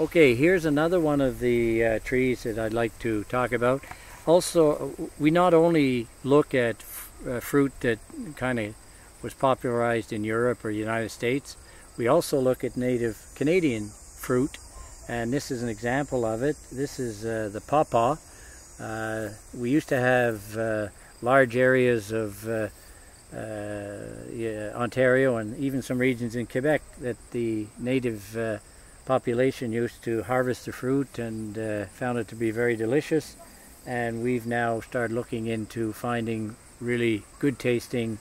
Okay, here's another one of the uh, trees that I'd like to talk about. Also, we not only look at uh, fruit that kind of was popularized in Europe or the United States, we also look at native Canadian fruit, and this is an example of it. This is uh, the pawpaw. Uh, we used to have uh, large areas of uh, yeah, Ontario and even some regions in Quebec that the native population used to harvest the fruit and uh, found it to be very delicious and we've now started looking into finding really good tasting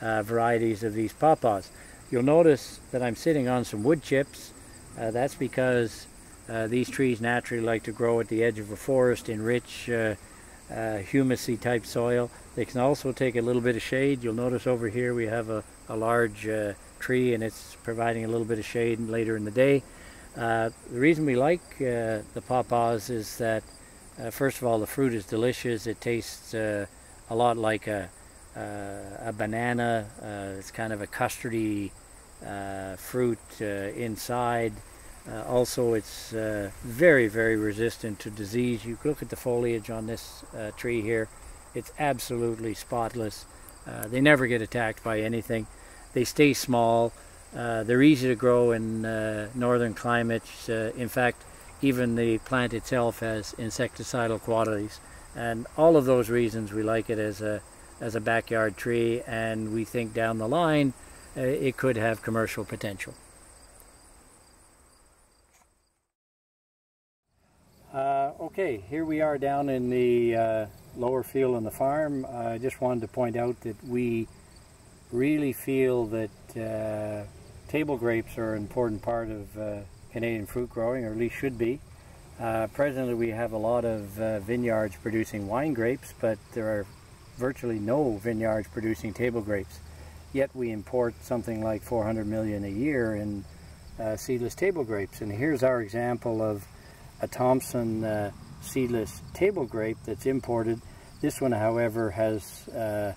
uh, varieties of these pawpaws. You'll notice that I'm sitting on some wood chips. Uh, that's because uh, these trees naturally like to grow at the edge of a forest in rich uh, uh, humusy type soil. They can also take a little bit of shade. You'll notice over here we have a, a large tree and it's providing a little bit of shade later in the day. Uh, the reason we like uh, the pawpaws is that, uh, first of all, the fruit is delicious. It tastes uh, a lot like a, uh, a banana. it's kind of a custardy fruit inside. also, it's very, very resistant to disease. You look at the foliage on this tree here. It's absolutely spotless. they never get attacked by anything. They stay small. Uh, they're easy to grow in uh, northern climates. Uh, in fact, even the plant itself has insecticidal qualities. And all of those reasons we like it as a, as a backyard tree and we think down the line uh, it could have commercial potential. Uh, okay, here we are down in the lower field on the farm. I just wanted to point out that we really feel that table grapes are an important part of uh, Canadian fruit growing, or at least should be. Uh, presently we have a lot of uh, vineyards producing wine grapes, but there are virtually no vineyards producing table grapes. Yet we import something like 400 million a year in uh, seedless table grapes. And here's our example of a Thompson uh, seedless table grape that's imported. This one, however, has uh,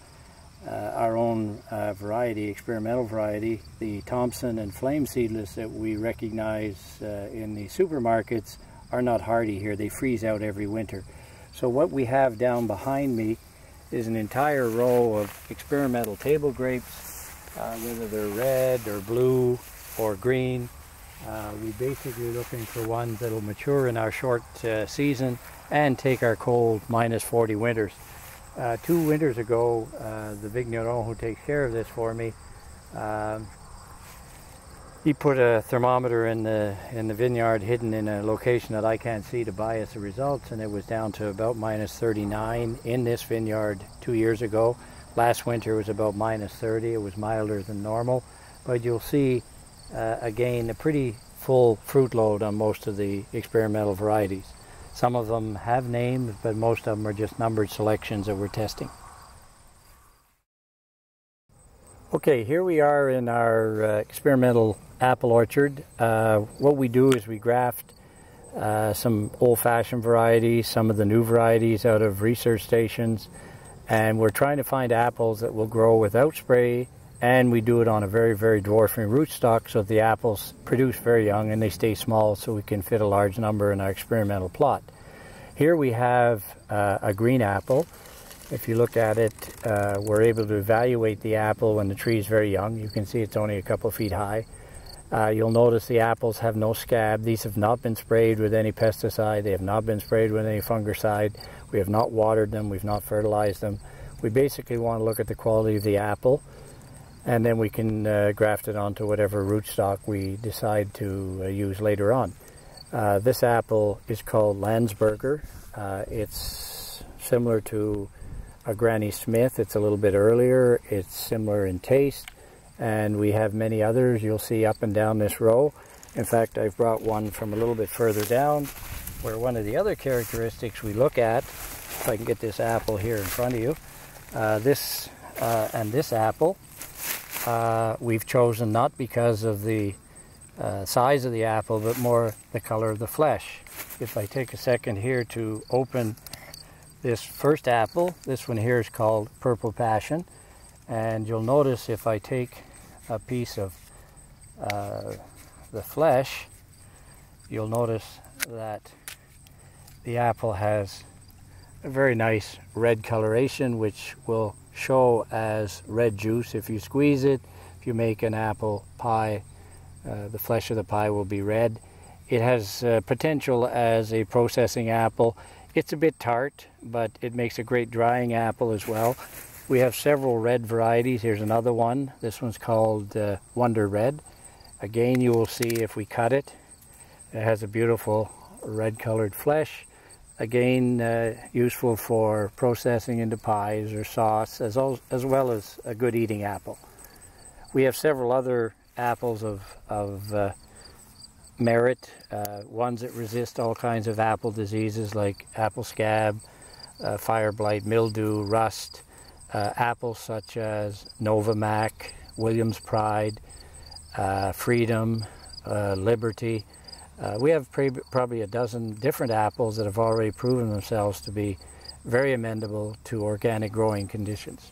our own uh, variety, experimental variety, the Thompson and Flame seedless that we recognize uh, in the supermarkets are not hardy here. They freeze out every winter. So what we have down behind me is an entire row of experimental table grapes, uh, whether they're red or blue or green. Uh, we're basically looking for ones that will mature in our short uh, season and take our cold minus 40 winters. Uh, two winters ago, uh, the vigneron who takes care of this for me, um, he put a thermometer in the in the vineyard hidden in a location that I can't see to bias the results, and it was down to about minus 39 in this vineyard two years ago. Last winter was about minus 30. It was milder than normal, but you'll see uh, again a pretty full fruit load on most of the experimental varieties. Some of them have names, but most of them are just numbered selections that we're testing. Okay, here we are in our uh, experimental apple orchard. Uh, what we do is we graft uh, some old-fashioned varieties, some of the new varieties out of research stations, and we're trying to find apples that will grow without spray, and we do it on a very, very dwarfing rootstock so the apples produce very young and they stay small so we can fit a large number in our experimental plot. Here we have uh, a green apple. If you look at it, uh, we're able to evaluate the apple when the tree is very young. You can see it's only a couple feet high. Uh, you'll notice the apples have no scab. These have not been sprayed with any pesticide. They have not been sprayed with any fungicide. We have not watered them. We've not fertilized them. We basically want to look at the quality of the apple and then we can uh, graft it onto whatever rootstock we decide to uh, use later on. Uh, this apple is called Landsberger. Uh, it's similar to a Granny Smith. It's a little bit earlier. It's similar in taste. And we have many others you'll see up and down this row. In fact, I've brought one from a little bit further down where one of the other characteristics we look at, if I can get this apple here in front of you, uh, this uh, and this apple, uh, we've chosen not because of the uh, size of the apple, but more the color of the flesh. If I take a second here to open this first apple, this one here is called Purple Passion, and you'll notice if I take a piece of uh, the flesh you'll notice that the apple has a very nice red coloration which will show as red juice if you squeeze it. If you make an apple pie uh, the flesh of the pie will be red. It has uh, potential as a processing apple. It's a bit tart but it makes a great drying apple as well. We have several red varieties. Here's another one. This one's called uh, wonder red. Again you will see if we cut it it has a beautiful red colored flesh again uh, useful for processing into pies or sauce as, al as well as a good eating apple. We have several other apples of, of uh, merit, uh, ones that resist all kinds of apple diseases like apple scab, uh, fire blight, mildew, rust, uh, apples such as Nova Mac, Williams Pride, uh, Freedom, Liberty, uh, we have probably a dozen different apples that have already proven themselves to be very amenable to organic growing conditions.